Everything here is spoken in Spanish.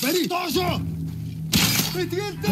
peri! ¡Toso! ¡Me tiente!